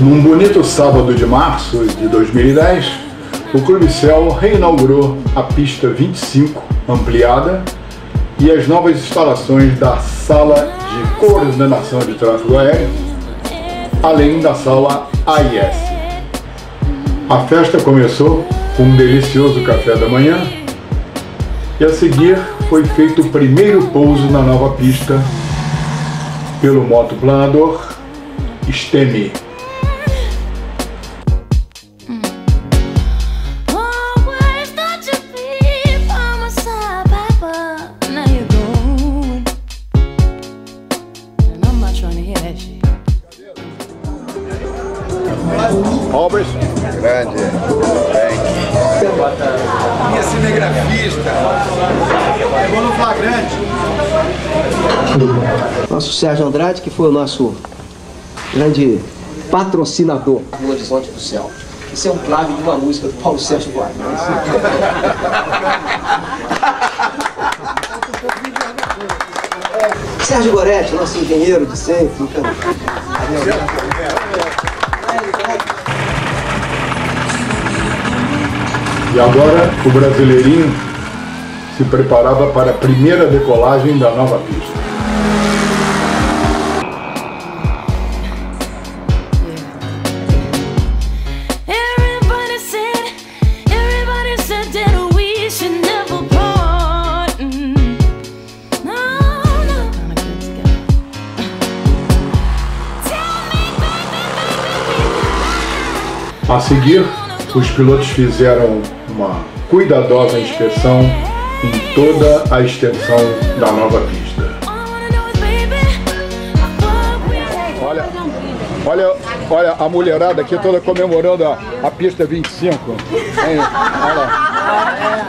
Num bonito sábado de março de 2010, o Clube Céu reinaugurou a pista 25 ampliada e as novas instalações da sala de coordenação de tráfego aéreo, além da sala AIS. A festa começou com um delicioso café da manhã e a seguir foi feito o primeiro pouso na nova pista pelo motoplanador STEMI. Obras. Grande. Bem. Minha cinegrafista. Pegou no flagrante. Nosso Sérgio Andrade, que foi o nosso grande patrocinador no Horizonte do Céu. Isso é um clave de uma música do Paulo Sérgio Guarda. Sérgio Goretti, nosso engenheiro de sempre. E agora o brasileirinho se preparava para a primeira decolagem da nova pista. A seguir, os pilotos fizeram uma cuidadosa inspeção em toda a extensão da nova pista. Olha, olha, olha a mulherada aqui toda comemorando a, a pista 25. Hein? Olha lá.